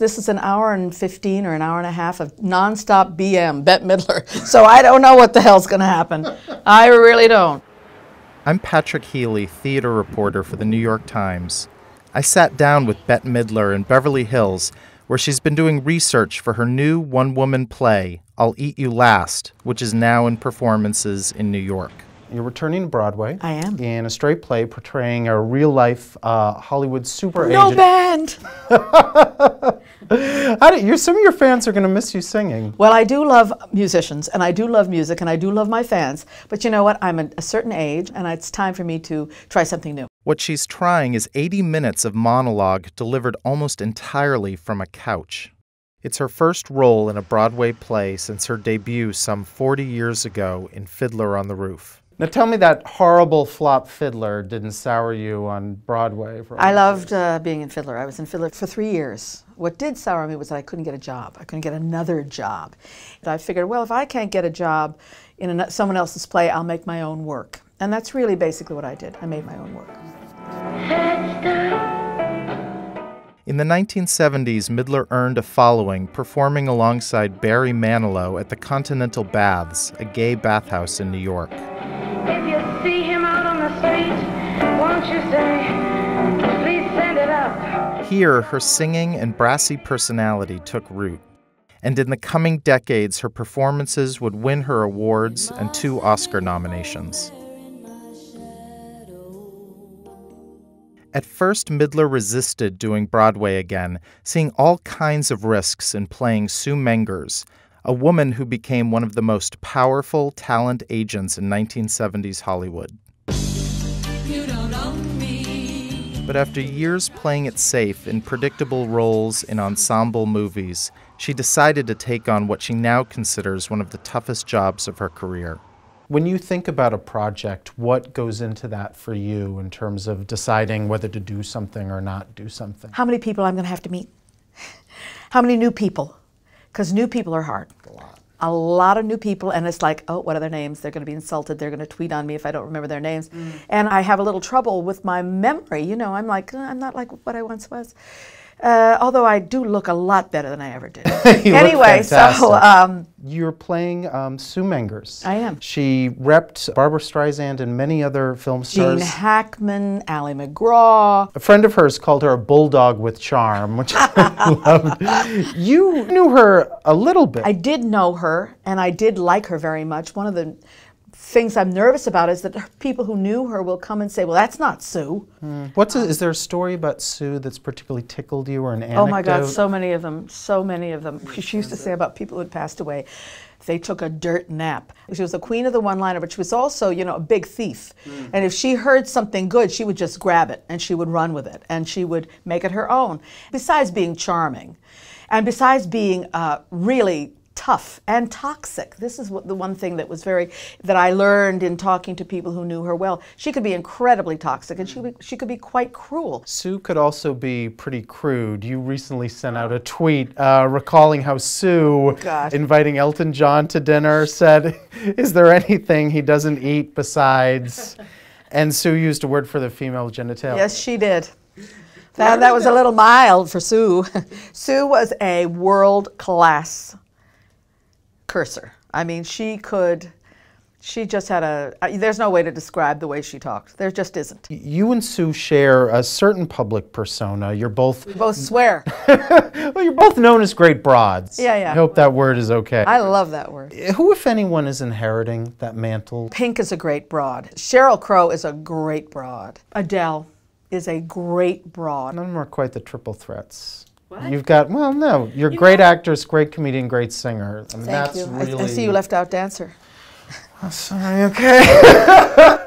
This is an hour and 15 or an hour and a half of nonstop BM, Bette Midler. So I don't know what the hell's going to happen. I really don't. I'm Patrick Healy, theater reporter for the New York Times. I sat down with Bette Midler in Beverly Hills, where she's been doing research for her new one woman play, I'll Eat You Last, which is now in performances in New York. You're returning to Broadway. I am. In a straight play portraying a real life uh, Hollywood super No agent. band. How do, you some of your fans are going to miss you singing. Well, I do love musicians and I do love music and I do love my fans. But you know what? I'm a, a certain age and it's time for me to try something new. What she's trying is 80 minutes of monologue delivered almost entirely from a couch. It's her first role in a Broadway play since her debut some 40 years ago in Fiddler on the Roof. Now tell me that horrible flop Fiddler didn't sour you on Broadway. For I loved uh, being in Fiddler. I was in Fiddler for three years. What did sour me was that I couldn't get a job. I couldn't get another job. And I figured, well, if I can't get a job in an, someone else's play, I'll make my own work. And that's really basically what I did. I made my own work. In the 1970s, Midler earned a following performing alongside Barry Manilow at the Continental Baths, a gay bathhouse in New York. Say? Here, her singing and brassy personality took root. And in the coming decades, her performances would win her awards and two Oscar nominations. At first, Midler resisted doing Broadway again, seeing all kinds of risks in playing Sue Mengers, a woman who became one of the most powerful talent agents in 1970s Hollywood. But after years playing it safe in predictable roles in ensemble movies, she decided to take on what she now considers one of the toughest jobs of her career. When you think about a project, what goes into that for you in terms of deciding whether to do something or not do something? How many people I'm going to have to meet? How many new people? Because new people are hard. A lot. A lot of new people, and it's like, oh, what are their names? They're going to be insulted. They're going to tweet on me if I don't remember their names. Mm. And I have a little trouble with my memory. You know, I'm like, I'm not like what I once was. Uh, although I do look a lot better than I ever did. anyway, so um, you're playing um, Sue Mengers. I am. She repped Barbra Streisand and many other film stars. Gene Hackman, Ali MacGraw. A friend of hers called her a bulldog with charm, which I loved. You knew her a little bit. I did know her, and I did like her very much. One of the things I'm nervous about is that people who knew her will come and say, "Well, that's not Sue." Hmm. What's a, is there a story about Sue that's particularly tickled you, or an anecdote? Oh my God, so many of them, so many of them. She used to say about people who had passed away, they took a dirt nap. She was the queen of the one-liner, but she was also, you know, a big thief. Mm. And if she heard something good, she would just grab it and she would run with it and she would make it her own. Besides being charming, and besides being uh, really tough and toxic. This is what, the one thing that was very that I learned in talking to people who knew her well. She could be incredibly toxic, and she she could be quite cruel. Sue could also be pretty crude. You recently sent out a tweet uh, recalling how Sue, God. inviting Elton John to dinner, said, "Is there anything he doesn't eat besides?" and Sue used a word for the female genitalia. Yes, she did. That, that was a little mild for Sue. Sue was a world class curser. I mean, she could, she just had a, there's no way to describe the way she talked. There just isn't. You and Sue share a certain public persona. You're both. We both swear. well, you're both known as great broads. Yeah, yeah. I hope that word is okay. I love that word. Eh, who, if anyone, is inheriting that mantle? Pink is a great broad. Sheryl Crow is a great broad. Adele is a great broad. None of them are quite the triple threats. What? You've got well, no, you're a great know? actress, great comedian, great singer. I mean, Thank you. Really I, I see you left out dancer. Oh, sorry. Okay.